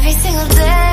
every single day.